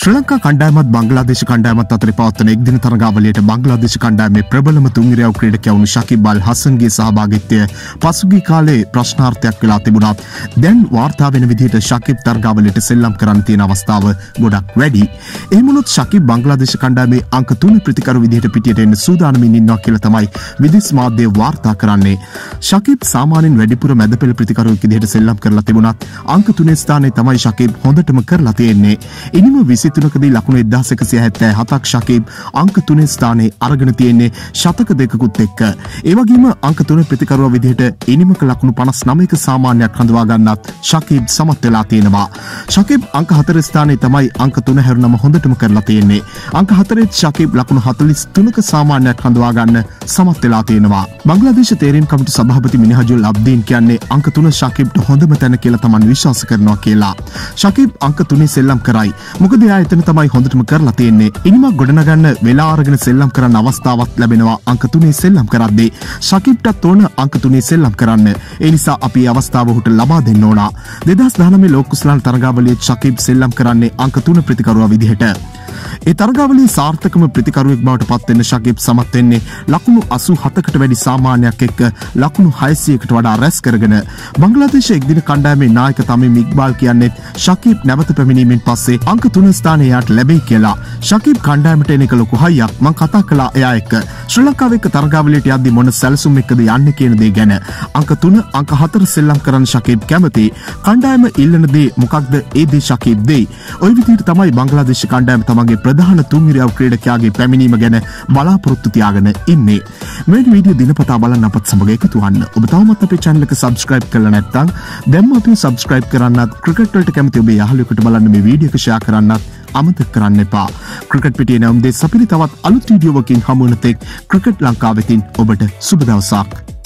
ශ්‍ර ලංකා කණ්ඩෑමත් බංගලාදේශ කණ්ඩෑමත් අතර පවත්තන එක්දින තරගාවලයට බංගලාදේශ කණ්ඩෑමේ ප්‍රබලම තුන්ගිරයව් ක්‍රඩකැවුණු ශකිබල් හසන්ගේ සහභාගිත්වය පසුගී කාලේ ප්‍රශ්නාර්ථයක් වෙලා තිබුණත් දැන් වාර්තා වෙන විදිහට ශකිබ් තරගාවලට සෙල්ලම් කරන්න තියෙන අවස්ථාව ගොඩක් වැඩි. එමුණොත් ශකිබ් බංගලාදේශ කණ්ඩෑමේ අංක තුන ප්‍රතිකරු විදිහට පිටියට එන්න සූදානමින් ඉන්නවා කියලා තමයි විදිස් මාධ්‍ය වාර්තා කරන්නේ. ශකිබ් සාමාන්‍යයෙන් වැඩිපුර මැද පෙළ ප්‍රතිකරුවෙක් විදිහට සෙල්ලම් කරලා තිබුණත් අංක තුනේ ස්ථානයේ තමයි ශකිබ් හොඳටම කරලා තියෙන්නේ. ඉනිම විසි සිතුනකදී ලකුණු එදදාස එකසිය හැත්තෑ හතක් ශකීබ් අංක තුනේ ස්ථානයේ අරගෙන තියෙන්නේ ශතක දෙකකුත් එක්ක. ඒවගේම අංක තුන ප්‍රතිකරුව විදිහට ඉනිමක ලකුණු පනස් නමයක සාමාන්‍යයක් හඳවා ගන්නත් ශකීබ් සමත් වෙලා තියෙනවා. ශකීබ් අංක හතර ස්ථානයේ තමයි අංක තුන හැරුණම හොඳටම කරලා තියෙන්නේ. අංක හතරෙත් ශකීබ් ලකුණු හතලිස් තුනක සාමාන්‍යයක් හඳවා ගන්න සමත් වෙලා තියෙනවා. බංග්ලාදේශ තේරීම් කමිටු සභාපති මිනිහජුල් අබ්දීන් කියන්නේ අංක තුන ශකීබ්ට හොඳම තැන කියලා තමන් විශ්වාස කරනවා කියලා. ශකීබ් අංක තුනේ සෙල්ලම් කරයි. මොකද එයා එතන තමයි හොඳටම කරලා තියෙන්නේ. ඉනිමක් ගොඩනගන්න වෙලා අරගෙන සෙල්ලම් කරන්න අවස්ථාවක් ලැබෙනවා අංක තුනේ සෙල්ලම් කරද්දී. ශකිබ්ටත් ඕන අංක තුනේ සෙල්ලම් කරන්න. ඒ නිසා අපි අවස්ථාව ඔහුට ලබා දෙන්න ඕන. 2019 ලෝක කුසලාන තරගාවලියේ ශකිබ් සෙල්ලම් කරන්නේ අංක 3 ප්‍රතිකරුවා විදිහට. ඒ තරගාවලේ සාර්ථකම ප්‍රතිකරුවෙක් බවට පත්වෙන්න ශකිබ් සමත් වෙන්නේ ලකුණු 87කට වැඩි සාමාන්‍යයක් එක්ක ලකුණු 600කට වඩා රැස් කරගෙන බංග්ලාදේශ එක්දින කණ්ඩායමේ නායක තමීම් ඉක්බාල් කියන්නේ ශකිබ් නැවත පැමිණීමෙන් පස්සේ අංක 3 ස්ථානය එයාට ලැබෙයි කියලා. ශකිබ් කණ්ඩායමට එන එක ලොකු හයියක් මං කතා කළා එයා එක්ක. ශ්‍රී ලංකාව එක්ක තරගාවලියට යද්දි මොන සැලසුම් එක්කද යන්නේ කියන දේ ගැන. අංක 3 අංක 4 සෙල්ලම් කරන්න ශකිබ් කැමති. කණ්ඩායම ඉල්ලන දේ මොකක්ද ඒ දේ ශකිබ් දෙයි. ওই විදිහට තමයි බංග්ලාදේශ කණ්ඩායම තමන්ගේ ප්‍රධාන තුන්ගිරියව් ක්‍රීඩකයාගේ පැමිණීම ගැන බලාපොරොත්තු තියාගෙන ඉන්නේ. මේ වීඩියෝ දිනපතා බලන්න අපත් සමග එකතු වන්න. ඔබ තවමත් අපේ channel එක subscribe කරලා නැත්නම් දැන්ම අපි subscribe කරන්නත් ක්‍රිකට් වලට කැමති ඔබේ යාළුවෙකුට බලන්න මේ වීඩියෝ එක share කරන්නත් අමතක කරන්න එපා. ක්‍රිකට් පිටියේ නම් දෙස් අපිට තවත් අලුත් වීඩියෝවකින් හමු වෙන තෙක් ක්‍රිකට් ලංකාවෙතින් ඔබට සුබ දවසක්.